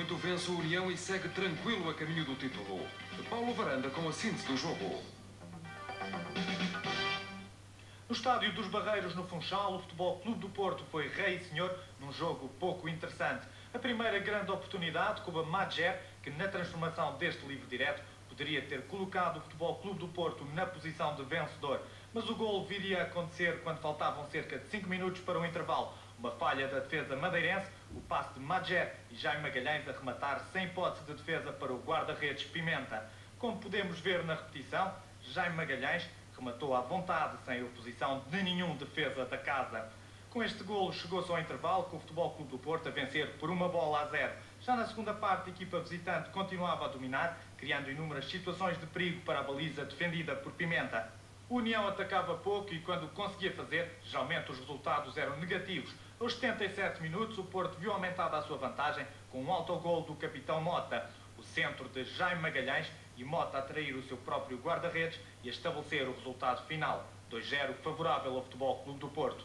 muito vence o União e segue tranquilo a caminho do título. Paulo Varanda com a síntese do jogo. No estádio dos Barreiros, no Funchal, o Futebol Clube do Porto foi rei e senhor num jogo pouco interessante. A primeira grande oportunidade com a Madjer, que na transformação deste livro direto poderia ter colocado o Futebol Clube do Porto na posição de vencedor. Mas o gol viria a acontecer quando faltavam cerca de 5 minutos para o intervalo. Falha da defesa madeirense, o passe de Madjer e Jaime Magalhães a rematar sem hipótese de defesa para o guarda-redes Pimenta. Como podemos ver na repetição, Jaime Magalhães rematou à vontade, sem oposição de nenhum defesa da casa. Com este golo chegou-se ao intervalo com o Futebol Clube do Porto a vencer por uma bola a zero. Já na segunda parte, a equipa visitante continuava a dominar, criando inúmeras situações de perigo para a baliza defendida por Pimenta. União atacava pouco e quando conseguia fazer, geralmente os resultados eram negativos. Aos 77 minutos, o Porto viu aumentada a sua vantagem com um autogol do capitão Mota. O centro de Jaime Magalhães e Mota atrair o seu próprio guarda-redes e a estabelecer o resultado final. 2-0 favorável ao Futebol Clube do Porto.